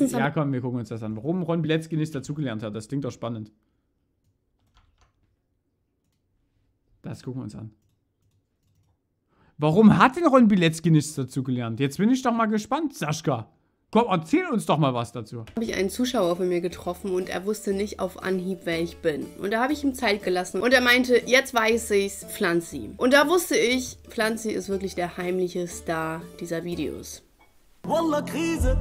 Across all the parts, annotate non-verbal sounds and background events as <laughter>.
Ja, komm, wir gucken uns das an. Warum Ron Bilecki nicht dazugelernt hat, das klingt doch spannend. Das gucken wir uns an. Warum hat denn Ron Bilecki nichts dazugelernt? Jetzt bin ich doch mal gespannt, Sascha. Komm, erzähl uns doch mal was dazu. habe ich einen Zuschauer von mir getroffen und er wusste nicht auf Anhieb, wer ich bin. Und da habe ich ihm Zeit gelassen und er meinte, jetzt weiß ich's, Pflanzi. Und da wusste ich, Pflanzi ist wirklich der heimliche Star dieser Videos.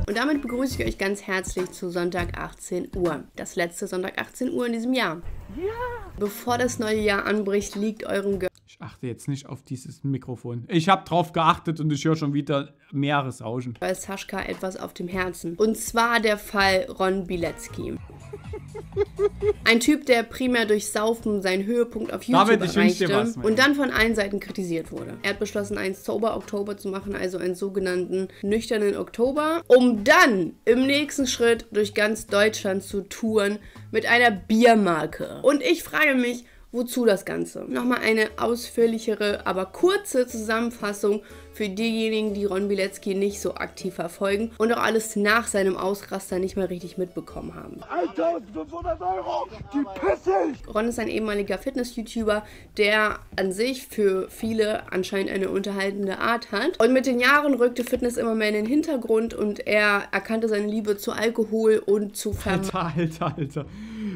Und damit begrüße ich euch ganz herzlich zu Sonntag 18 Uhr. Das letzte Sonntag 18 Uhr in diesem Jahr. Ja. Bevor das neue Jahr anbricht, liegt eurem Ge Ich achte jetzt nicht auf dieses Mikrofon. Ich habe drauf geachtet und ich höre schon wieder Meeresrauschen. bei Saschka etwas auf dem Herzen. Und zwar der Fall Ron Bilecki. <laughs> Ein Typ, der primär durch Saufen seinen Höhepunkt auf YouTube David, ich wünsch dir erreichte was, und dann von allen Seiten kritisiert wurde. Er hat beschlossen, einen Sober Oktober zu machen, also einen sogenannten nüchternen Oktober, um dann im nächsten Schritt durch ganz Deutschland zu touren mit einer Biermarke. Und ich frage mich, Wozu das Ganze? Nochmal eine ausführlichere, aber kurze Zusammenfassung für diejenigen, die Ron Bilecki nicht so aktiv verfolgen und auch alles nach seinem Ausraster nicht mehr richtig mitbekommen haben. 1500 Euro, die pisse ich! Ron ist ein ehemaliger Fitness-YouTuber, der an sich für viele anscheinend eine unterhaltende Art hat. Und mit den Jahren rückte Fitness immer mehr in den Hintergrund und er erkannte seine Liebe zu Alkohol und zu Vermeidung. Alter, Alter, Alter.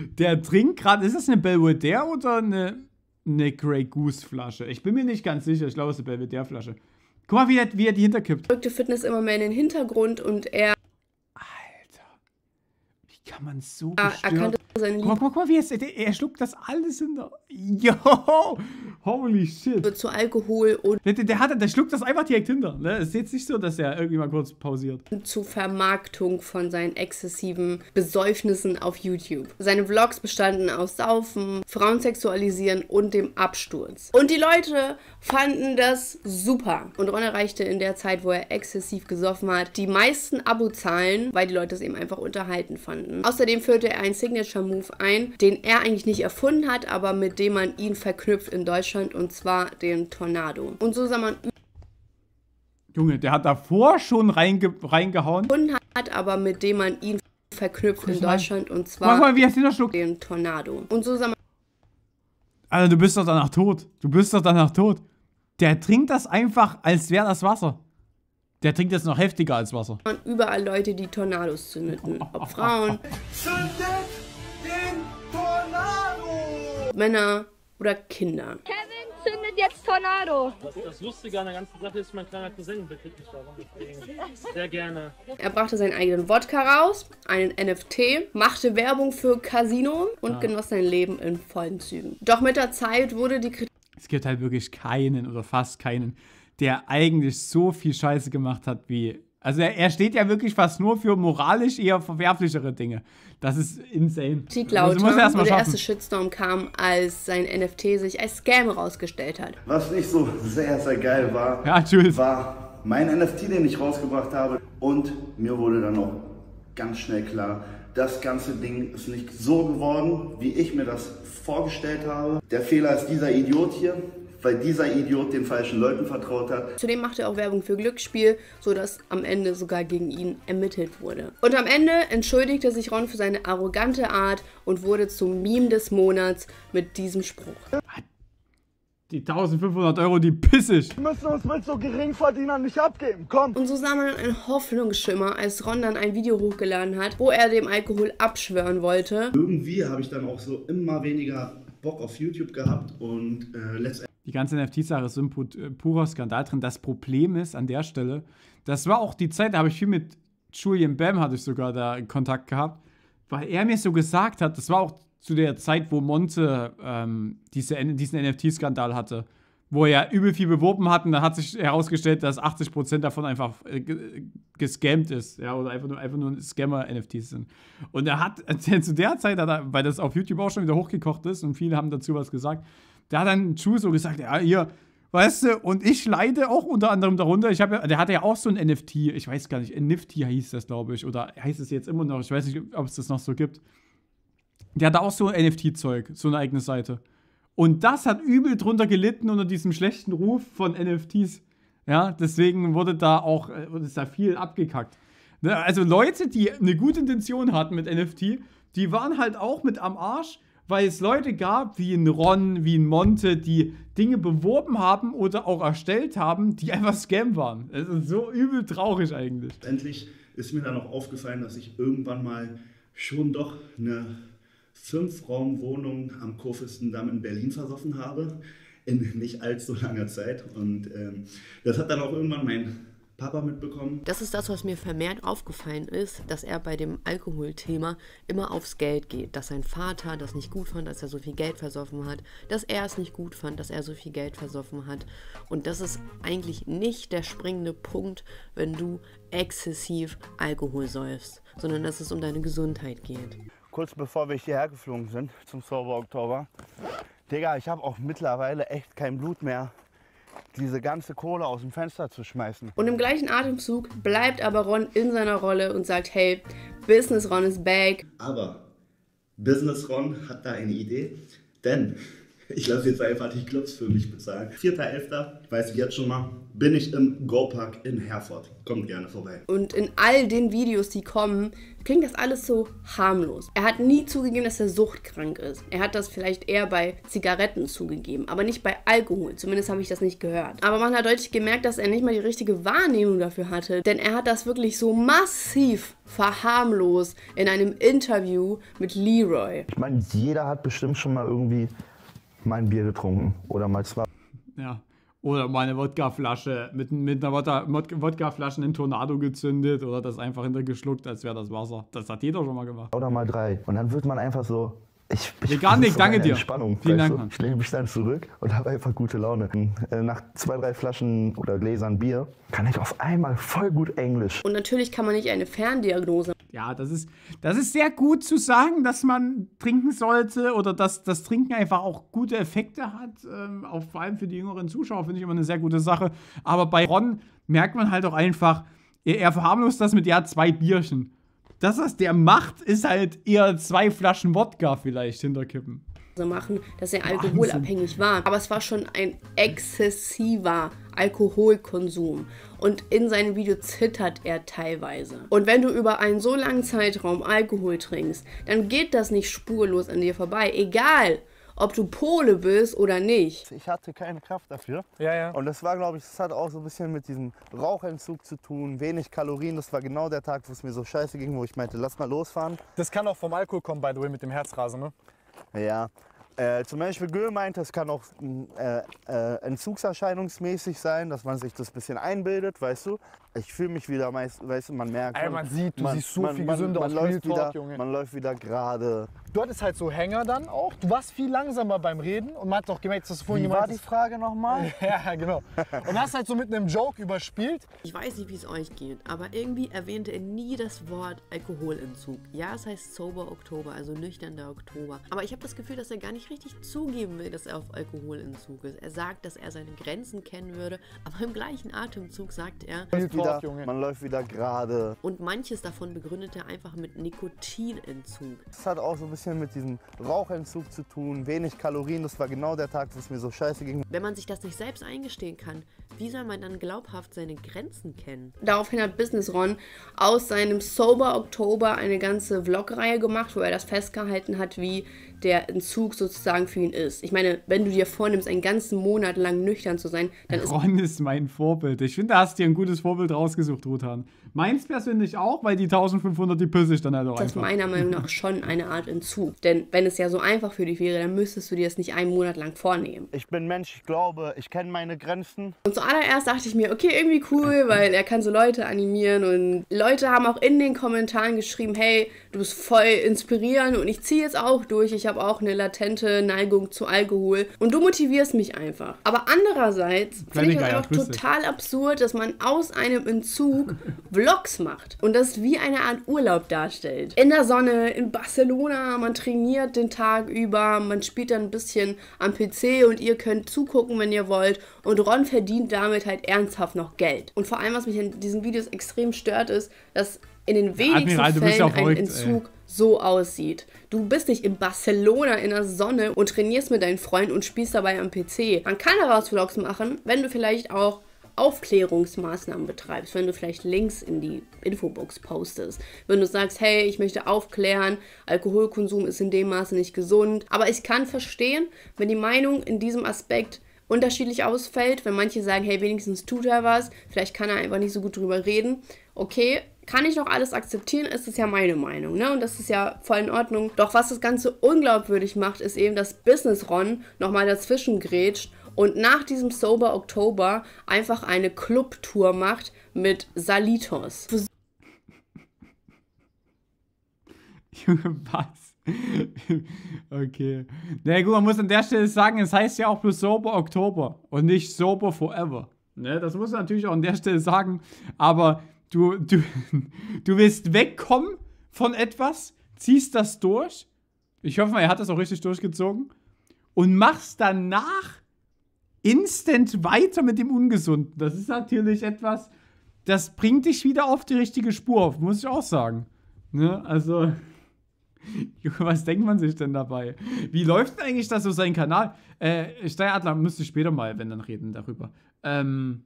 Der trinkt gerade. Ist das eine Belvedere oder eine, eine Grey Goose Flasche? Ich bin mir nicht ganz sicher. Ich glaube, es ist eine Belvedere Flasche. Guck mal, wie er, wie er die hinterkippt. rückte Fitness immer mehr in den Hintergrund und er kann man so erkannte gestört... Guck mal, guck mal, guck mal, wie er, er, schluckt das alles hinter. Yo! Holy shit. Zu Alkohol und Der, der, hat, der schluckt das einfach direkt hinter. Ne? Es ist jetzt nicht so, dass er irgendwie mal kurz pausiert. zur Vermarktung von seinen exzessiven Besäufnissen auf YouTube. Seine Vlogs bestanden aus Saufen, Frauen sexualisieren und dem Absturz. Und die Leute fanden das super. Und Ron erreichte in der Zeit, wo er exzessiv gesoffen hat, die meisten Abozahlen, weil die Leute es eben einfach unterhalten fanden. Außerdem führte er einen Signature-Move ein, den er eigentlich nicht erfunden hat, aber mit dem man ihn verknüpft in Deutschland, und zwar den Tornado. Und so sah man Junge, der hat davor schon reinge reingehauen. hat, aber mit dem man ihn verknüpft in. Deutschland und zwar mal, er den Tornado. Und so sah Alter, du bist doch danach tot. Du bist doch danach tot. Der trinkt das einfach, als wäre das Wasser. Der trinkt jetzt noch heftiger als Wasser. man überall Leute, die Tornados zündeten. Ob <laughs> Frauen, Zündet den Tornado! Männer oder Kinder. Kevin zündet jetzt Tornado. Das, das Lustige an der ganzen Sache ist, mein kleiner Cousin betritt mich. Deswegen sehr gerne. Er brachte seinen eigenen Wodka raus, einen NFT, machte Werbung für Casino und genoss sein Leben in vollen Zügen. Doch mit der Zeit wurde die Kritik Es gibt halt wirklich keinen oder fast keinen, der eigentlich so viel Scheiße gemacht hat wie. Also er, er steht ja wirklich fast nur für moralisch eher verwerflichere Dinge. Das ist insane. lauter Also muss er erst und der erste Shitstorm kam, als sein NFT sich als Scam herausgestellt hat. Was nicht so sehr, sehr geil war, Ja, war mein NFT, den ich rausgebracht habe. Und mir wurde dann auch ganz schnell klar, das ganze Ding ist nicht so geworden, wie ich mir das vorgestellt habe. Der Fehler ist dieser Idiot hier, weil dieser Idiot den falschen Leuten vertraut hat. Zudem machte er auch Werbung für Glücksspiel, sodass am Ende sogar gegen ihn ermittelt wurde. Und am Ende entschuldigte sich Ron für seine arrogante Art und wurde zum Meme des Monats mit diesem Spruch. Die 1500 Euro, die piss ich. Wir müssen uns mit so Geringverdienern nicht abgeben. Komm! Und so sah man dann einen Hoffnungsschimmer, als Ron dann ein Video hochgeladen hat, wo er dem Alkohol abschwören wollte. Irgendwie habe ich dann auch so immer weniger Bock auf YouTube gehabt und äh, letztendlich Die ganze NFT-Sache ist ein äh, purer Skandal drin. Das Problem ist an der Stelle, das war auch die Zeit, da habe ich viel mit Julian Bam, hatte ich sogar da Kontakt gehabt, weil er mir so gesagt hat, das war auch zu der Zeit, wo Monte ähm, diese, diesen NFT-Skandal hatte, wo er übel viel beworben hat und dann hat sich herausgestellt, dass 80% davon einfach äh, ge- gescammt ist, ja, oder einfach nur, einfach nur Scammer-NFTs sind. Und er hat <laughs> zu der Zeit, er, weil das auf YouTube auch schon wieder hochgekocht ist und viele haben dazu was gesagt, da hat dann Chu so gesagt, ja, hier, weißt du, und ich leide auch unter anderem darunter. Ich habe ja, der hatte ja auch so ein NFT, ich weiß gar nicht, Nifty hieß das, glaube ich, oder heißt es jetzt immer noch, ich weiß nicht, ob es das noch so gibt. Der hatte auch so NFT-Zeug, so eine eigene Seite. Und das hat übel drunter gelitten unter diesem schlechten Ruf von NFTs. Ja, deswegen wurde da auch, äh, wurde da viel abgekackt. Ne? Also Leute, die eine gute Intention hatten mit NFT, die waren halt auch mit am Arsch, weil es Leute gab, wie ein Ron, wie ein Monte, die Dinge beworben haben oder auch erstellt haben, die einfach Scam waren. Es ist so übel traurig eigentlich. Endlich ist mir dann auch aufgefallen, dass ich irgendwann mal schon doch eine Fünf-Raum-Wohnung am Kurfürstendamm in Berlin versoffen habe. In nicht allzu langer Zeit. Und ähm, das hat dann auch irgendwann mein Papa mitbekommen. Das ist das, was mir vermehrt aufgefallen ist, dass er bei dem Alkoholthema immer aufs Geld geht. Dass sein Vater das nicht gut fand, dass er so viel Geld versoffen hat. Dass er es nicht gut fand, dass er so viel Geld versoffen hat. Und das ist eigentlich nicht der springende Punkt, wenn du exzessiv Alkohol säufst, sondern dass es um deine Gesundheit geht. Kurz bevor wir hierher geflogen sind zum Sober Oktober. Digga, ich habe auch mittlerweile echt kein Blut mehr diese ganze Kohle aus dem Fenster zu schmeißen. Und im gleichen Atemzug bleibt aber Ron in seiner Rolle und sagt, hey, Business Ron is back. Aber Business Ron hat da eine Idee, denn ich lasse jetzt einfach die Clubs für mich bezahlen. 4.11., weiß ich jetzt schon mal, bin ich im Go-Park in Herford. Kommt gerne vorbei. Und in all den Videos, die kommen, klingt das alles so harmlos. Er hat nie zugegeben, dass er suchtkrank ist. Er hat das vielleicht eher bei Zigaretten zugegeben, aber nicht bei Alkohol. Zumindest habe ich das nicht gehört. Aber man hat deutlich gemerkt, dass er nicht mal die richtige Wahrnehmung dafür hatte, denn er hat das wirklich so massiv verharmlos in einem Interview mit Leroy. Ich meine, jeder hat bestimmt schon mal irgendwie mal ein Bier getrunken oder mal zwei. Ja. Oder mal eine Wodkaflasche mit, mit einer Wodka, Wodkaflasche in Tornado gezündet oder das einfach hintergeschluckt, als wäre das Wasser. Das hat jeder schon mal gemacht. Oder mal drei. Und dann wird man einfach so. Ich, ich nee, gar nicht, so danke dir. Entspannung, Vielen Dank, du? Ich lege mich dann zurück und habe einfach gute Laune. Äh, Nach zwei, drei Flaschen oder Gläsern Bier kann ich auf einmal voll gut Englisch. Und natürlich kann man nicht eine Ferndiagnose Ja, das ist, das ist sehr gut zu sagen, dass man trinken sollte oder dass das Trinken einfach auch gute Effekte hat. Ähm, auch vor allem für die jüngeren Zuschauer finde ich immer eine sehr gute Sache. Aber bei Ron merkt man halt auch einfach, er, er verharmlost das mit ja zwei Bierchen. Das, was der macht, ist halt eher zwei Flaschen Wodka vielleicht hinterkippen. machen, dass er alkoholabhängig war. Aber es war schon ein exzessiver Alkoholkonsum. Und in seinem Video zittert er teilweise. Und wenn du über einen so langen Zeitraum Alkohol trinkst, dann geht das nicht spurlos an dir vorbei. Egal, ob du Pole bist oder nicht. Ich hatte keine Kraft dafür. Ja, ja. Und das war, glaube ich, das hat auch so ein bisschen mit diesem Rauchentzug zu tun, wenig Kalorien. Das war genau der Tag, wo es mir so scheiße ging, wo ich meinte, lass mal losfahren. Das kann auch vom Alkohol kommen, by the way, mit dem Herzrasen, ne? Ja. Äh, zum Beispiel Göhl meinte, es kann auch äh, äh, entzugserscheinungsmäßig sein, dass man sich das ein bisschen einbildet, weißt du. Ich fühle mich wieder meist, weißt du, man merkt. Ey, man sieht, du siehst so viel gesünder man aus, Real läuft Talk, wieder, Junge. Man läuft wieder gerade. Du hattest halt so Hänger dann auch. Du warst viel langsamer beim Reden und man hat doch gemerkt, dass du vorhin Wie war gemeint die Frage nochmal? <laughs> Ja, genau. Und hast halt so mit einem Joke überspielt. Ich weiß nicht, wie es euch geht, aber irgendwie erwähnte er nie das Wort Alkoholentzug. Ja, es heißt Sober Oktober, also nüchterner Oktober. Aber ich habe das Gefühl, dass er gar nicht richtig zugeben will, dass er auf Alkoholentzug ist. Er sagt, dass er seine Grenzen kennen würde, aber im gleichen Atemzug sagt er, Real wieder, Junge. man läuft wieder gerade. und manches davon begründet er einfach mit Nikotinentzug. Das hat auch so ein bisschen mit diesem Rauchentzug zu tun, wenig Kalorien. Das war genau der Tag, wo es mir so scheiße ging. Wenn man sich das nicht selbst eingestehen kann, wie soll man dann glaubhaft seine Grenzen kennen? Daraufhin hat Business Ron aus seinem Sober Oktober eine ganze Vlogreihe gemacht, wo er das festgehalten hat, wie der Entzug sozusagen für ihn ist. Ich meine, wenn du dir vornimmst, einen ganzen Monat lang nüchtern zu sein, dann ist Ron ist mein Vorbild. Ich finde, da hast du dir ein gutes Vorbild rausgesucht, Rutan. Meins persönlich auch, weil die 1500, die pisse ich dann halt auch das einfach. meiner Meinung nach schon eine Art Entzug. Denn wenn es ja so einfach für dich wäre, dann müsstest du dir das nicht einen Monat lang vornehmen. Ich bin Mensch, ich glaube, ich kenne meine Grenzen. Und zuallererst dachte ich mir, okay, irgendwie cool, weil er kann so Leute animieren und Leute haben auch in den Kommentaren geschrieben, hey, du bist voll inspirierend und ich ziehe jetzt auch durch. Ich habe auch eine latente Neigung zu Alkohol und du motivierst mich einfach. Aber andererseits finde ich das dich. total absurd, dass man aus einem Entzug <laughs> Vlogs macht und das wie eine Art Urlaub darstellt. In der Sonne, in Barcelona, man trainiert den Tag über, man spielt dann ein bisschen am PC und ihr könnt zugucken, wenn ihr wollt. Und Ron verdient damit halt ernsthaft noch Geld. Und vor allem, was mich in diesen Videos extrem stört, ist, dass in den wenigsten Admiral, bist ja Fällen ein verrückt, Entzug so aussieht. Du bist nicht in Barcelona in der Sonne und trainierst mit deinen Freunden und spielst dabei am PC. Man kann daraus Vlogs machen, wenn du vielleicht auch Aufklärungsmaßnahmen betreibst, wenn du vielleicht Links in die Infobox postest, wenn du sagst, hey, ich möchte aufklären, Alkoholkonsum ist in dem Maße nicht gesund. Aber ich kann verstehen, wenn die Meinung in diesem Aspekt unterschiedlich ausfällt, wenn manche sagen, hey, wenigstens tut er was, vielleicht kann er einfach nicht so gut drüber reden. Okay, kann ich noch alles akzeptieren, ist es ja meine Meinung, ne? Und das ist ja voll in Ordnung. Doch was das Ganze unglaubwürdig macht, ist eben, dass Business Ron nochmal dazwischen grätscht und nach diesem Sober Oktober einfach eine Clubtour macht mit Salitos. <laughs> Junge, was? <laughs> okay. Na naja, gut, man muss an der Stelle sagen, es heißt ja auch bloß Sober Oktober und nicht Sober Forever. Ne, das muss man natürlich auch an der Stelle sagen. Aber du, du, <laughs> du willst wegkommen von etwas, ziehst das durch. Ich hoffe mal, er hat das auch richtig durchgezogen. Und machst danach instant weiter mit dem Ungesunden. Das ist natürlich etwas, das bringt dich wieder auf die richtige Spur, muss ich auch sagen. Ne? Also. <laughs> Was denkt man sich denn dabei? Wie läuft denn eigentlich das so sein Kanal? Äh, Steueradler müsste ich später mal, wenn dann reden darüber. Ähm,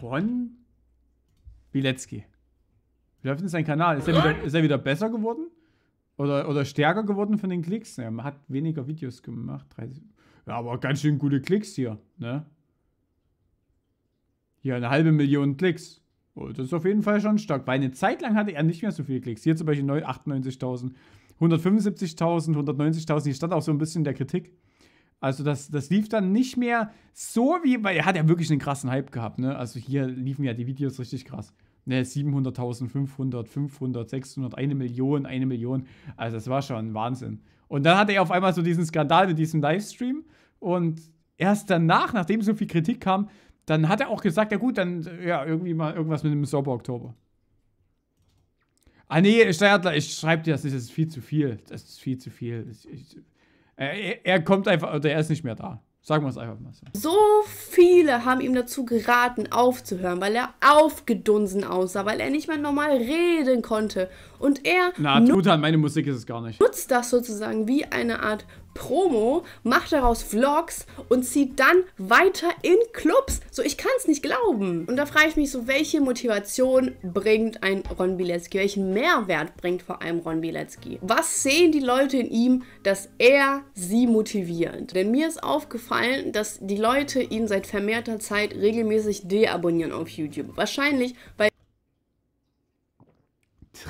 Ron Bilecki. Wie läuft denn sein Kanal? Ist er wieder, ist er wieder besser geworden? Oder, oder stärker geworden von den Klicks? Ja, man hat weniger Videos gemacht. 30, ja, aber ganz schön gute Klicks hier, ne? Hier eine halbe Million Klicks. Oh, das ist auf jeden Fall schon stark, weil eine Zeit lang hatte er nicht mehr so viele Klicks. Hier zum Beispiel 98.000, 175.000, 190.000. Hier stand auch so ein bisschen der Kritik. Also das, das lief dann nicht mehr so wie, weil er hat ja wirklich einen krassen Hype gehabt, ne? Also hier liefen ja die Videos richtig krass. Ne, 700.000, 500, 500, 600, eine Million, eine Million. Also das war schon Wahnsinn. Und dann hatte er auf einmal so diesen Skandal mit diesem Livestream und erst danach, nachdem so viel Kritik kam, dann hat er auch gesagt, ja gut, dann ja, irgendwie mal irgendwas mit dem Sober Oktober. Ah nee, Steyertler, ich schreibe dir, das ist viel zu viel. Das ist viel zu viel. Ich, ich, er, er kommt einfach, oder er ist nicht mehr da. Sagen wir es einfach mal so. So viele haben ihm dazu geraten, aufzuhören, weil er aufgedunsen aussah, weil er nicht mehr normal reden konnte. Und er. Na, Truthahn, meine Musik ist es gar nicht. Nutzt das sozusagen wie eine Art Promo, macht daraus Vlogs und zieht dann weiter in Clubs. So, ich kann es nicht glauben. Und da frage ich mich so, welche Motivation bringt ein Ron Bilecki? Welchen Mehrwert bringt vor allem Ron Bilecki? Was sehen die Leute in ihm, dass er sie motiviert? Denn mir ist aufgefallen, dass die Leute ihn seit vermehrter Zeit regelmäßig deabonnieren auf YouTube. Wahrscheinlich, weil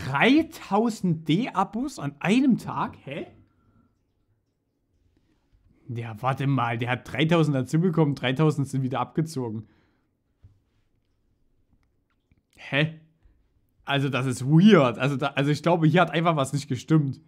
3000 D-Abos an einem Tag? Hä? Ja, warte mal, der hat 3000 dazu bekommen, 3000 sind wieder abgezogen. Hä? Also, das ist weird. Also, da, also ich glaube, hier hat einfach was nicht gestimmt.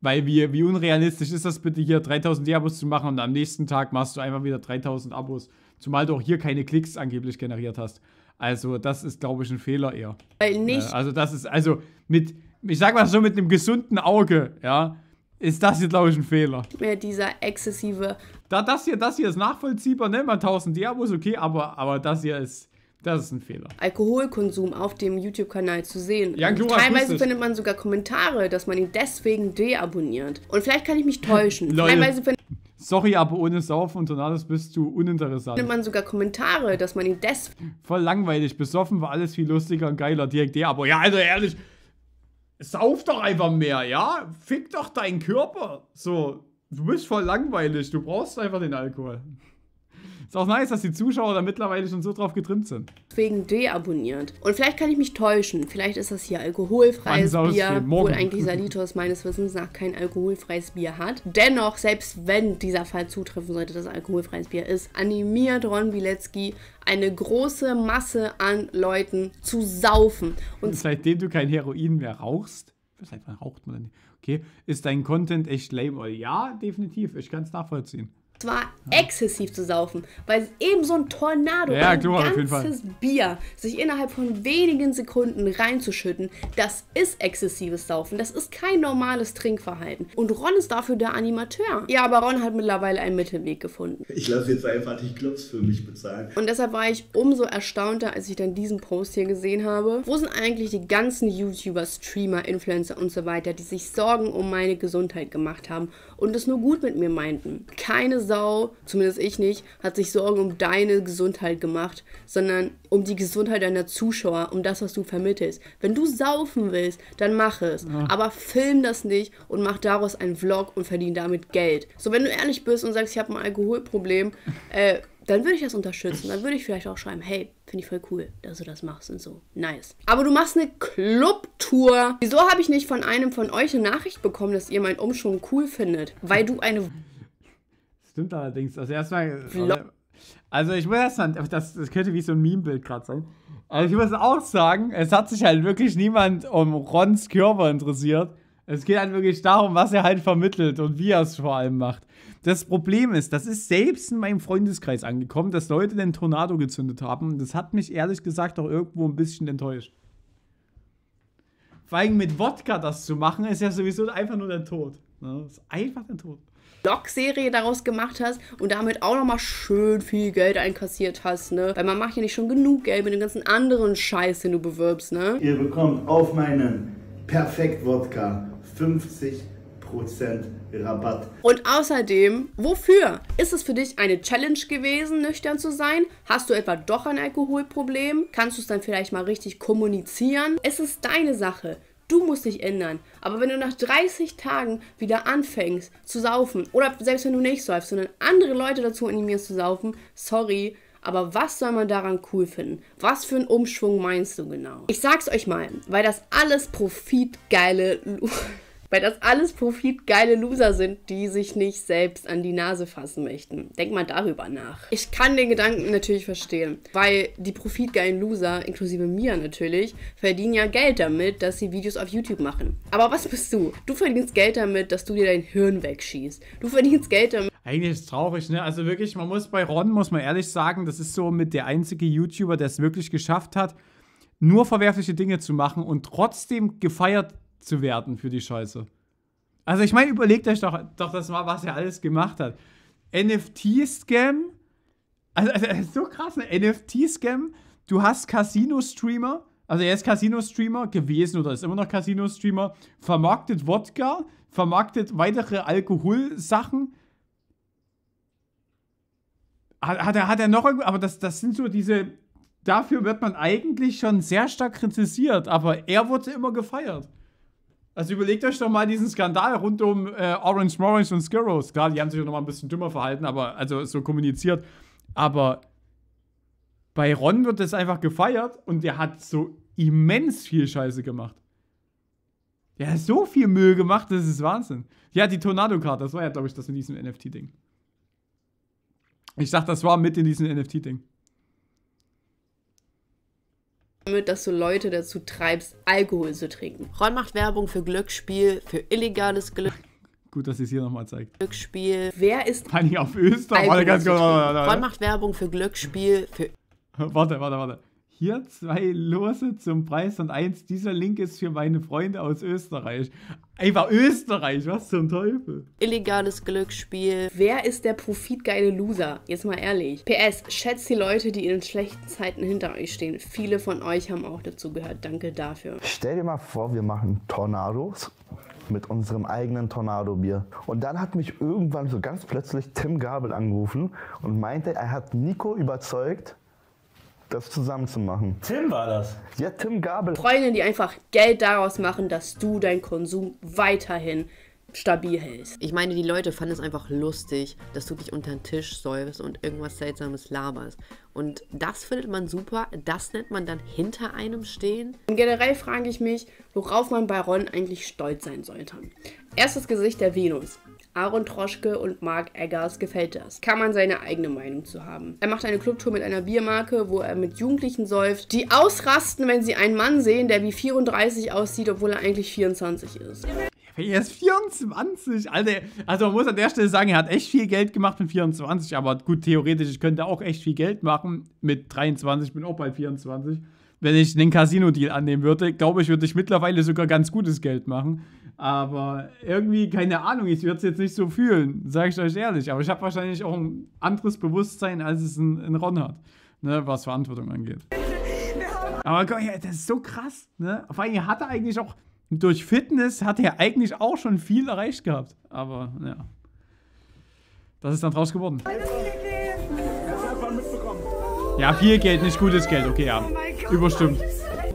Weil wie, wie unrealistisch ist das bitte hier, 3000 Abos zu machen und am nächsten Tag machst du einfach wieder 3000 Abos. Zumal du auch hier keine Klicks angeblich generiert hast. Also, das ist, glaube ich, ein Fehler eher. Weil nicht. Also, das ist, also mit, ich sag mal so, mit einem gesunden Auge, ja, ist das hier, glaube ich, ein Fehler. Mehr dieser exzessive. Da, das hier, das hier ist nachvollziehbar, ne? Mal 1000 Diabos, okay, aber, aber das hier ist. Das ist ein Fehler. Alkoholkonsum auf dem YouTube-Kanal zu sehen. Ja, klar, Teilweise findet man sogar Kommentare, dass man ihn deswegen deabonniert. Und vielleicht kann ich mich täuschen. Teilweise findet Sorry, aber ohne Saufen und Tornados bist du uninteressant. Findet man sogar Kommentare, dass man ihn deswegen. Voll langweilig. Besoffen war alles viel lustiger und geiler. Direkt der, aber ja, also ehrlich. Sauf doch einfach mehr, ja? Fick doch deinen Körper. So, du bist voll langweilig. Du brauchst einfach den Alkohol. Ist auch nice, dass die Zuschauer da mittlerweile schon so drauf getrimmt sind. Deswegen deabonniert. Und vielleicht kann ich mich täuschen. Vielleicht ist das hier alkoholfreies Bier, obwohl eigentlich Salitos meines Wissens nach kein alkoholfreies Bier hat. Dennoch, selbst wenn dieser Fall zutreffen sollte, dass alkoholfreies Bier ist, animiert Ron Bilecki eine große Masse an Leuten zu saufen. Und seitdem du kein Heroin mehr rauchst, seit wann raucht man denn? Okay, ist dein Content echt lame? Ja, definitiv. Ich kann es nachvollziehen zwar exzessiv zu saufen, weil eben so ein Tornado, ja, ein klar, ganzes Bier sich innerhalb von wenigen Sekunden reinzuschütten, das ist exzessives Saufen. Das ist kein normales Trinkverhalten. Und Ron ist dafür der Animateur. Ja, aber Ron hat mittlerweile einen Mittelweg gefunden. Ich lasse jetzt einfach die Clubs für mich bezahlen. Und deshalb war ich umso erstaunter, als ich dann diesen Post hier gesehen habe. Wo sind eigentlich die ganzen YouTuber, Streamer, Influencer und so weiter, die sich Sorgen um meine Gesundheit gemacht haben und es nur gut mit mir meinten? Keine Sau, zumindest ich nicht, hat sich Sorgen um deine Gesundheit gemacht, sondern um die Gesundheit deiner Zuschauer, um das, was du vermittelst. Wenn du saufen willst, dann mach es. Ja. Aber film das nicht und mach daraus einen Vlog und verdien damit Geld. So, wenn du ehrlich bist und sagst, ich habe ein Alkoholproblem, äh, dann würde ich das unterstützen. Dann würde ich vielleicht auch schreiben, hey, finde ich voll cool, dass du das machst und so. Nice. Aber du machst eine Clubtour. Wieso habe ich nicht von einem von euch eine Nachricht bekommen, dass ihr meinen Umschwung cool findet? Weil du eine... Stimmt allerdings. Also erstmal... Also ich muss erstmal, das, das könnte wie so ein Meme-Bild gerade sein. Also ich muss auch sagen, es hat sich halt wirklich niemand um Rons Körper interessiert. Es geht halt wirklich darum, was er halt vermittelt und wie er es vor allem macht. Das Problem ist, das ist selbst in meinem Freundeskreis angekommen, dass Leute den Tornado gezündet haben. Das hat mich ehrlich gesagt auch irgendwo ein bisschen enttäuscht. Vor allem mit Wodka das zu machen, ist ja sowieso einfach nur der Tod. Ne? Das ist einfach der Tod. Blog-Serie daraus gemacht hast und damit auch nochmal schön viel Geld einkassiert hast, ne? Weil man macht ja nicht schon genug Geld mit dem ganzen anderen Scheiß, den du bewirbst, ne? Ihr bekommt auf meinen Perfekt-Wodka 50% Rabatt. Und außerdem, wofür? Ist es für dich eine Challenge gewesen, nüchtern zu sein? Hast du etwa doch ein Alkoholproblem? Kannst du es dann vielleicht mal richtig kommunizieren? Es ist deine Sache. Du musst dich ändern. Aber wenn du nach 30 Tagen wieder anfängst zu saufen, oder selbst wenn du nicht säufst, sondern andere Leute dazu animierst zu saufen, sorry, aber was soll man daran cool finden? Was für einen Umschwung meinst du genau? Ich sag's euch mal, weil das alles profitgeile <laughs> weil das alles profitgeile Loser sind, die sich nicht selbst an die Nase fassen möchten. Denk mal darüber nach. Ich kann den Gedanken natürlich verstehen, weil die profitgeilen Loser, inklusive mir natürlich, verdienen ja Geld damit, dass sie Videos auf YouTube machen. Aber was bist du? Du verdienst Geld damit, dass du dir dein Hirn wegschießt. Du verdienst Geld damit. Eigentlich ist es traurig, ne? Also wirklich, man muss bei Ron, muss man ehrlich sagen, das ist so mit der einzige YouTuber, der es wirklich geschafft hat, nur verwerfliche Dinge zu machen und trotzdem gefeiert zu werden für die Scheiße. Also ich meine, überlegt euch doch, doch das mal, was er alles gemacht hat. NFT-Scam. Also, also so krass, ne? NFT-Scam. Du hast Casino-Streamer. Also er ist Casino-Streamer gewesen oder ist immer noch Casino-Streamer. Vermarktet Wodka. Vermarktet weitere Alkoholsachen. Hat, hat, er, hat er noch irgendwo, aber das, das sind so diese, dafür wird man eigentlich schon sehr stark kritisiert, aber er wurde immer gefeiert. Also überlegt euch doch mal diesen Skandal rund um äh, Orange Morange und Skurrows. Klar, die haben sich auch noch mal ein bisschen dümmer verhalten, aber also so kommuniziert. Aber bei Ron wird das einfach gefeiert und der hat so immens viel Scheiße gemacht. Der hat so viel Müll gemacht, das ist Wahnsinn. Ja, die Tornado-Karte, das war ja, glaube ich, das in diesem NFT-Ding. Ich dachte, das war mit in diesem NFT-Ding damit, dass du Leute dazu treibst, Alkohol zu trinken. Ron macht Werbung für Glücksspiel, für illegales Glück. Gut, dass sie es hier nochmal zeigt. Glücksspiel. Wer ist. Ich auf Österreich? Warte, ganz kurz. Ron macht Werbung für Glücksspiel, für. Warte, warte, warte. Hier zwei Lose zum Preis und eins. Dieser Link ist für meine Freunde aus Österreich. Einfach Österreich, was zum Teufel? Illegales Glücksspiel. Wer ist der profitgeile Loser? Jetzt mal ehrlich. PS, schätzt die Leute, die in schlechten Zeiten hinter euch stehen. Viele von euch haben auch dazu gehört. Danke dafür. Stell dir mal vor, wir machen Tornados mit unserem eigenen Tornado-Bier. Und dann hat mich irgendwann so ganz plötzlich Tim Gabel angerufen und meinte, er hat Nico überzeugt, das zusammen zu machen. Tim war das? Ja, Tim Gabel. Freunde, die einfach Geld daraus machen, dass du deinen Konsum weiterhin stabil hältst. Ich meine, die Leute fanden es einfach lustig, dass du dich unter den Tisch säufst und irgendwas Seltsames laberst. Und das findet man super, das nennt man dann hinter einem stehen. Und generell frage ich mich, worauf man bei Ron eigentlich stolz sein sollte. Erstes Gesicht der Venus. Aaron Troschke und Mark Eggers gefällt das. Kann man seine eigene Meinung zu haben. Er macht eine Clubtour mit einer Biermarke, wo er mit Jugendlichen säuft, die ausrasten, wenn sie einen Mann sehen, der wie 34 aussieht, obwohl er eigentlich 24 ist. Er ist 24, Alter. Also man muss an der Stelle sagen, er hat echt viel Geld gemacht mit 24, aber gut, theoretisch, ich könnte auch echt viel Geld machen mit 23, ich bin auch bald 24. Wenn ich einen Casino-Deal annehmen würde, glaube ich, würde ich mittlerweile sogar ganz gutes Geld machen. Aber irgendwie, keine Ahnung, ich würde es jetzt nicht so fühlen, sage ich euch ehrlich. Aber ich habe wahrscheinlich auch ein anderes Bewusstsein, als es ein, ein Ron hat, ne, was Verantwortung angeht. Aber Gott, ja, das ist so krass. Ne? Vor allem hat er eigentlich auch, durch Fitness hat er eigentlich auch schon viel erreicht gehabt. Aber ja. Das ist dann draus geworden. Ja, viel Geld, nicht gutes Geld. Okay, ja. Überstimmt.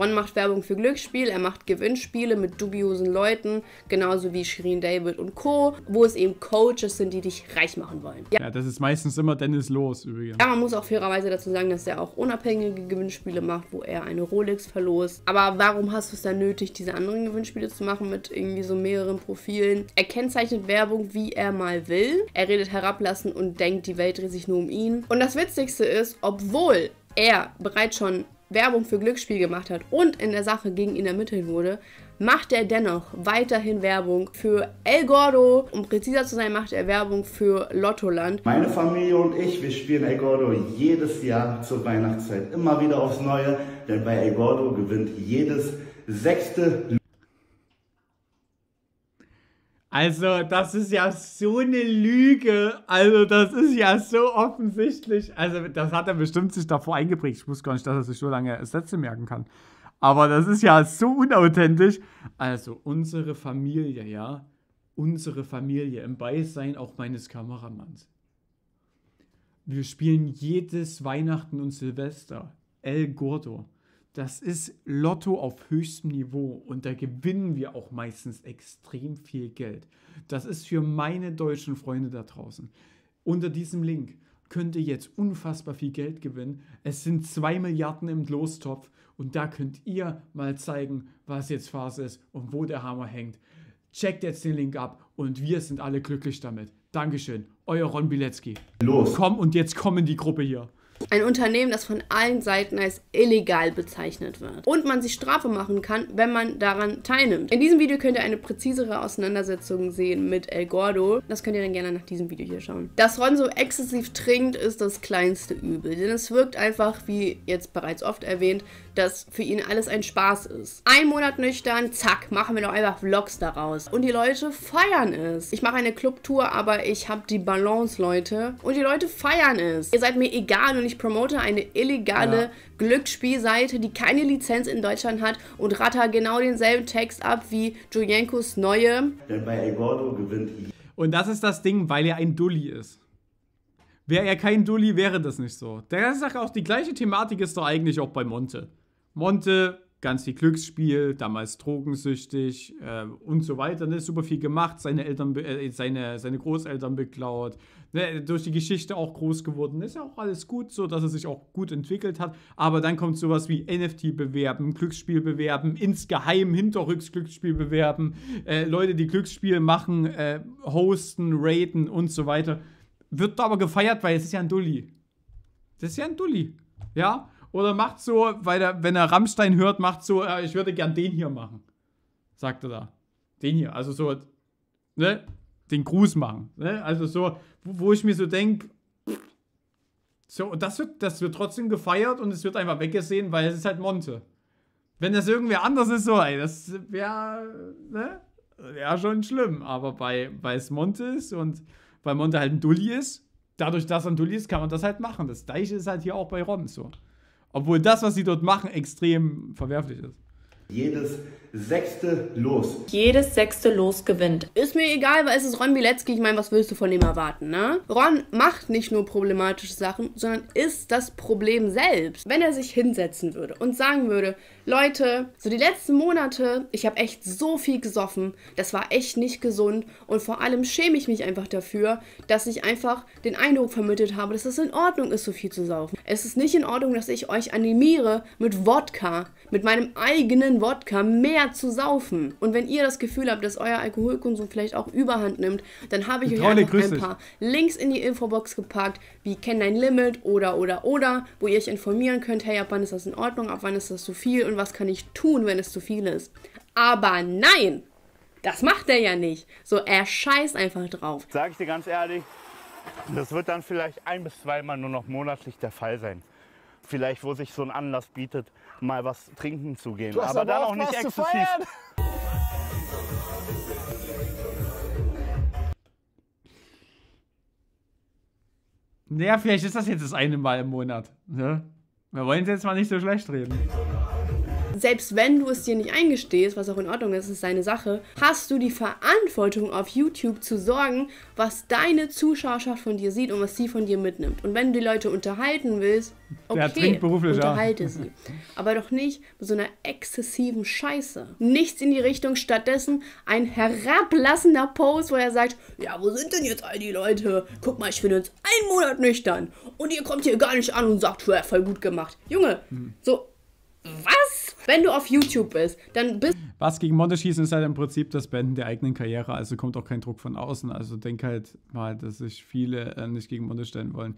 Ron macht Werbung für Glücksspiel, er macht Gewinnspiele mit dubiosen Leuten, genauso wie Shirin David und Co., wo es eben Coaches sind, die dich reich machen wollen. Ja, Ja, das ist meistens immer Dennis los übrigens. ja man muss auch fairerweise dazu sagen, dass er auch unabhängige Gewinnspiele macht, wo er eine Rolex verlost. Aber warum hast du es dann nötig, diese anderen Gewinnspiele zu machen mit irgendwie so mehreren Profilen? Er kennzeichnet Werbung, wie er mal will. Er redet herablassen und denkt, die Welt dreht sich nur um ihn. Und das Witzigste ist, obwohl er bereits schon Werbung für Glücksspiel gemacht hat und in der Sache gegen ihn ermittelt wurde, macht er dennoch weiterhin Werbung für El Gordo. Um präziser zu sein, macht er Werbung für Lottoland. Meine Familie und ich, wir spielen El Gordo jedes Jahr zur Weihnachtszeit immer wieder aufs Neue, denn bei El Gordo gewinnt jedes sechste Also, das ist ja so eine Lüge. Also, das ist ja so offensichtlich. Also, das hat er bestimmt sich davor eingeprägt. Ich wusste gar nicht, dass er sich so lange Sätze merken kann. Aber das ist ja so unauthentisch. Also, unsere Familie, ja. Unsere Familie im Beisein auch meines Kameramanns. Wir spielen jedes Weihnachten und Silvester El Gordo. Das ist Lotto auf höchstem Niveau und da gewinnen wir auch meistens extrem viel Geld. Das ist für meine deutschen Freunde da draußen. Unter diesem Link könnt ihr jetzt unfassbar viel Geld gewinnen. Es sind 2 Milliarden im Lostopf und da könnt ihr mal zeigen, was jetzt Phase ist und wo der Hammer hängt. Checkt jetzt den Link ab und wir sind alle glücklich damit. Dankeschön, euer Ron Bilecki. los. Komm und jetzt komm in die Gruppe hier. Ein Unternehmen, das von allen Seiten als illegal bezeichnet wird. Und man sich Strafe machen kann, wenn man daran teilnimmt. In diesem Video könnt ihr eine präzisere Auseinandersetzung sehen mit El Gordo. Das könnt ihr dann gerne nach diesem Video hier schauen. Dass Ron so exzessiv trinkt, ist das kleinste Übel. Denn es wirkt einfach, wie jetzt bereits oft erwähnt, dass für ihn alles ein Spaß ist. Ein Monat nüchtern, zack, machen wir doch einfach Vlogs daraus. Und die Leute feiern es. Ich mache eine Clubtour, aber ich habe die Balance, Leute. Und die Leute feiern es. Ihr seid mir egal und ich promote eine illegale Ja. Glücksspielseite, die keine Lizenz in Deutschland hat und ratter genau denselben Text ab wie Julienkus neue. Denn bei El Gordo gewinnt Und das ist das Ding, weil er ein Dulli ist. Wäre er kein Dulli, wäre das nicht so. Das ist auch die gleiche Thematik ist doch eigentlich auch bei Monte. Monte, ganz viel Glücksspiel, damals drogensüchtig äh, und so weiter. Ne? Super viel gemacht, seine Eltern, äh, seine, seine Großeltern beklaut. Ne? Durch die Geschichte auch groß geworden. Ist ja auch alles gut so, dass er sich auch gut entwickelt hat. Aber dann kommt sowas wie NFT bewerben, Glücksspiel bewerben, insgeheim hinterrücks Glücksspiel bewerben, äh, Leute, die Glücksspiel machen, äh, hosten, raten und so weiter. Wird aber gefeiert, weil es ist ja ein Dulli. Das ist ja ein Dulli. Ja? Oder macht so, weil er, wenn er Rammstein hört, macht so, äh, ich würde gern den hier machen. Sagt er da. Den hier. Also so, ne? Den Gruß machen. Ne? Also so, wo, wo ich mir so denke, so, und das wird, das wird trotzdem gefeiert und es wird einfach weggesehen, weil es ist halt Monte. Wenn das irgendwer anders ist, so, ey, das wäre, ne? Wäre schon schlimm. Aber bei, weil es Monte ist und weil Monte halt ein Dulli ist, dadurch, dass er ein Dulli ist, kann man das halt machen. Das gleiche ist halt hier auch bei Ron so. Obwohl das, was sie dort machen, extrem verwerflich ist. jedes sechste Los. Jedes sechste Los gewinnt. Ist mir egal, weil es ist Ron Bilecki. Ich meine, was willst du von dem erwarten, ne? Ron macht nicht nur problematische Sachen, sondern ist das Problem selbst. Wenn er sich hinsetzen würde und sagen würde, Leute, so die letzten Monate, ich habe echt so viel gesoffen, das war echt nicht gesund und vor allem schäme ich mich einfach dafür, dass ich einfach den Eindruck vermittelt habe, dass es in Ordnung ist, so viel zu saufen. Es ist nicht in Ordnung, dass ich euch animiere, mit Wodka, mit meinem eigenen Wodka mehr zu saufen. Und wenn ihr das Gefühl habt, dass euer Alkoholkonsum vielleicht auch überhand nimmt, dann habe ich euch einfach ein dich. paar Links in die Infobox gepackt, wie kenn dein Limit oder oder oder, wo ihr euch informieren könnt, hey, ab wann ist das in Ordnung, ab wann ist das zu viel und was kann ich tun, wenn es zu viel ist. Aber nein, das macht er ja nicht. So, er scheißt einfach drauf. Sag ich dir ganz ehrlich, das wird dann vielleicht ein bis zweimal nur noch monatlich der Fall sein. Vielleicht, wo sich so ein Anlass bietet, mal was trinken zu gehen. Du hast aber dann aber auch nicht was zu exzessiv. feiern. Naja, vielleicht ist das jetzt das eine Mal im Monat. Ne? Wir wollen es jetzt mal nicht so schlecht reden. Selbst wenn du es dir nicht eingestehst, was auch in Ordnung ist, ist deine Sache, hast du die Verantwortung auf YouTube zu sorgen, was deine Zuschauerschaft von dir sieht und was sie von dir mitnimmt. Und wenn du die Leute unterhalten willst, okay, unterhalte sie. Aber doch nicht mit so einer exzessiven Scheiße. Nichts in die Richtung, stattdessen ein herablassender Post, wo er sagt, ja, wo sind denn jetzt all die Leute? Guck mal, ich bin jetzt einen Monat nüchtern und ihr kommt hier gar nicht an und sagt, ja, voll gut gemacht. Junge, hm. so, was? Wenn du auf YouTube bist, dann bist Was gegen Monte schießen ist halt im Prinzip das Beenden der eigenen Karriere, also kommt auch kein Druck von außen. Also denk halt mal, dass sich viele äh, nicht gegen Monte stellen wollen.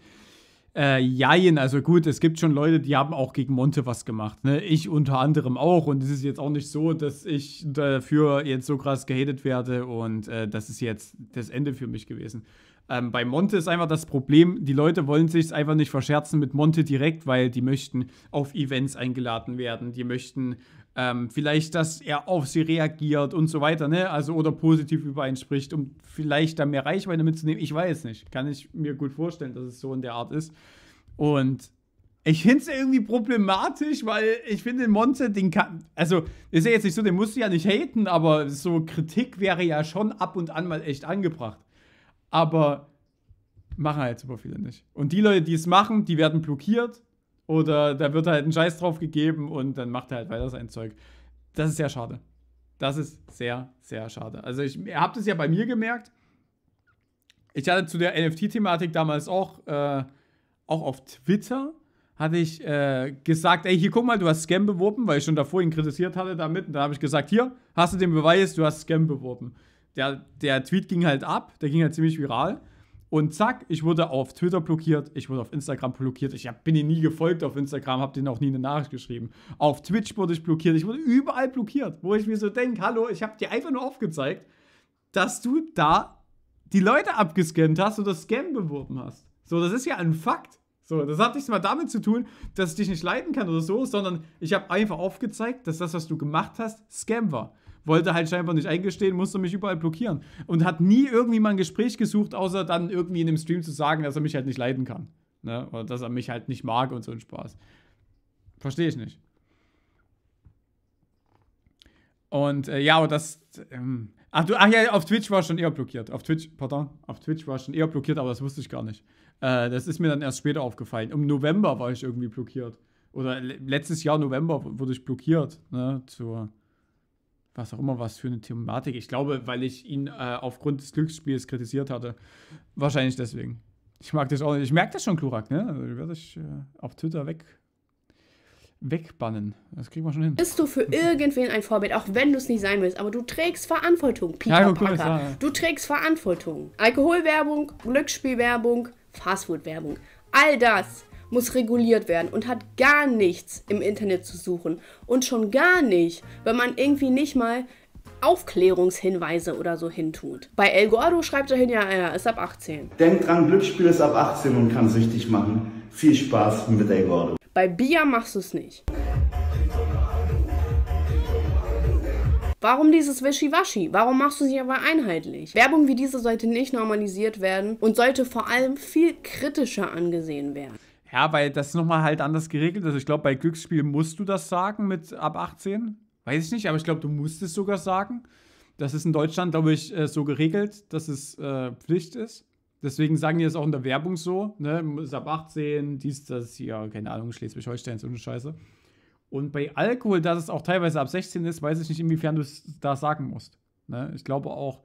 Äh, jein, also gut, es gibt schon Leute, die haben auch gegen Monte was gemacht. Ne? Ich unter anderem auch. Und es ist jetzt auch nicht so, dass ich dafür jetzt so krass gehatet werde. Und äh, das ist jetzt das Ende für mich gewesen. Ähm, bei Monte ist einfach das Problem, die Leute wollen sich einfach nicht verscherzen mit Monte direkt, weil die möchten auf Events eingeladen werden, die möchten ähm, vielleicht, dass er auf sie reagiert und so weiter, ne? Also oder positiv über einen spricht, um vielleicht da mehr Reichweite mitzunehmen. Ich weiß nicht. Kann ich mir gut vorstellen, dass es so in der Art ist. Und ich finde es irgendwie problematisch, weil ich finde, Monte, den kann. Also, ist ja jetzt nicht so, den musst du ja nicht haten, aber so Kritik wäre ja schon ab und an mal echt angebracht aber machen halt super viele nicht. Und die Leute, die es machen, die werden blockiert oder da wird halt ein Scheiß drauf gegeben und dann macht er halt weiter sein Zeug. Das ist sehr schade. Das ist sehr, sehr schade. Also ich, habt es ja bei mir gemerkt. Ich hatte zu der NFT-Thematik damals auch, äh, auch auf Twitter, hatte ich äh, gesagt, ey, hier guck mal, du hast Scam beworben, weil ich schon davor ihn kritisiert hatte damit. Und dann habe ich gesagt, hier, hast du den Beweis, du hast Scam beworben der, der Tweet ging halt ab, der ging halt ziemlich viral. Und zack, ich wurde auf Twitter blockiert, ich wurde auf Instagram blockiert. Ich hab, bin ihnen nie gefolgt auf Instagram, hab denen auch nie eine Nachricht geschrieben. Auf Twitch wurde ich blockiert, ich wurde überall blockiert. Wo ich mir so denke, hallo, ich habe dir einfach nur aufgezeigt, dass du da die Leute abgescannt hast oder Scam beworben hast. So, das ist ja ein Fakt. So, das hat nichts mal damit zu tun, dass ich dich nicht leiden kann oder so, sondern ich habe einfach aufgezeigt, dass das, was du gemacht hast, Scam war wollte halt scheinbar nicht eingestehen, musste mich überall blockieren. Und hat nie irgendwie mal ein Gespräch gesucht, außer dann irgendwie in dem Stream zu sagen, dass er mich halt nicht leiden kann. Ne? Oder dass er mich halt nicht mag und so ein Spaß. Verstehe ich nicht. Und äh, ja, aber das. Ähm, ach, du, ach ja, auf Twitch war schon eher blockiert. Auf Twitch, pardon, auf Twitch war schon eher blockiert, aber das wusste ich gar nicht. Äh, das ist mir dann erst später aufgefallen. Im November war ich irgendwie blockiert. Oder letztes Jahr November wurde ich blockiert, ne, zur was auch immer was für eine Thematik. Ich glaube, weil ich ihn äh, aufgrund des Glücksspiels kritisiert hatte. Wahrscheinlich deswegen. Ich mag das auch nicht. Ich merke das schon, Klurak, ne? Also, die werde ich äh, auf Twitter weg wegbannen. Das kriegen wir schon hin. Bist du für irgendwen ein Vorbild, auch wenn du es nicht sein willst, aber du trägst Verantwortung, Peter ja, Parker. Ja. Du trägst Verantwortung. Alkoholwerbung, Glücksspielwerbung, Fastfood-Werbung. All das muss reguliert werden und hat gar nichts im Internet zu suchen. Und schon gar nicht, wenn man irgendwie nicht mal Aufklärungshinweise oder so hintut. Bei El Gordo schreibt er hin, ja, er ist ab 18. Denk dran, Glücksspiel ist ab 18 und kann süchtig machen. Viel Spaß mit El Gordo. Bei Bia machst du es nicht. Warum dieses Wischiwaschi? Warum machst du sie aber einheitlich? Werbung wie diese sollte nicht normalisiert werden und sollte vor allem viel kritischer angesehen werden. Ja, weil das ist nochmal halt anders geregelt. Also ich glaube, bei Glücksspielen musst du das sagen mit ab 18. Weiß ich nicht, aber ich glaube, du musst es sogar sagen. Das ist in Deutschland, glaube ich, äh, so geregelt, dass es äh, Pflicht ist. Deswegen sagen die es auch in der Werbung so, ne, ist ab 18, dies, das hier, keine Ahnung, Schleswig-Holstein, so eine Scheiße. Und bei Alkohol, dass es auch teilweise ab 16 ist, weiß ich nicht, inwiefern du es da sagen musst. Ne? Ich glaube auch,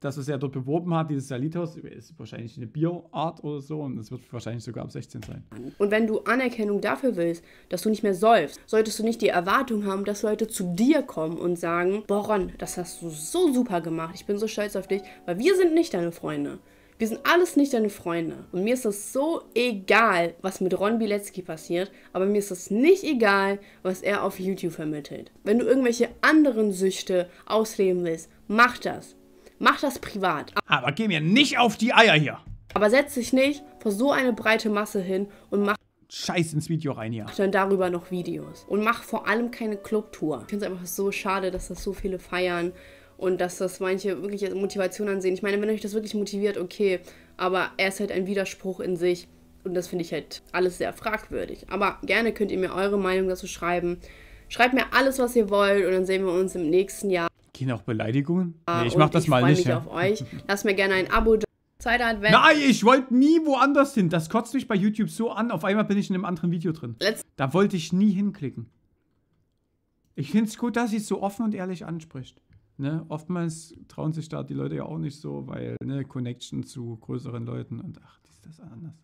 das, was er dort beworben hat, dieses Salitos, ist wahrscheinlich eine Bioart oder so und es wird wahrscheinlich sogar ab 16 sein. Und wenn du Anerkennung dafür willst, dass du nicht mehr säufst, solltest du nicht die Erwartung haben, dass Leute zu dir kommen und sagen, Boron, das hast du so super gemacht, ich bin so stolz auf dich, weil wir sind nicht deine Freunde. Wir sind alles nicht deine Freunde. Und mir ist es so egal, was mit Ron Bilecki passiert, aber mir ist es nicht egal, was er auf YouTube vermittelt. Wenn du irgendwelche anderen Süchte ausleben willst, mach das. Mach das privat. Aber geh mir nicht auf die Eier hier. Aber setz dich nicht vor so eine breite Masse hin und mach Scheiß ins Video rein hier. Dann darüber noch Videos. Und mach vor allem keine Clubtour. Ich finde es einfach so schade, dass das so viele feiern und dass das manche wirklich als Motivation ansehen. Ich meine, wenn euch das wirklich motiviert, okay. Aber er ist halt ein Widerspruch in sich. Und das finde ich halt alles sehr fragwürdig. Aber gerne könnt ihr mir eure Meinung dazu schreiben. Schreibt mir alles, was ihr wollt und dann sehen wir uns im nächsten Jahr. Gehen auch Beleidigungen? Nee, ich mach das mal freu nicht. mich Ja. auf euch. Lasst mir gerne ein Abo da. Zweiter Advent. Nein, ich wollte nie woanders hin. Das kotzt mich bei YouTube so an. Auf einmal bin ich in einem anderen Video drin. Letz- Da wollte ich nie hinklicken. Ich finde es gut, dass sie es so offen und ehrlich anspricht. Ne? Oftmals trauen sich da die Leute ja auch nicht so, weil ne, Connection zu größeren Leuten und ach, dies, das, anders.